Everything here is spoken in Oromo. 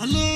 Hello.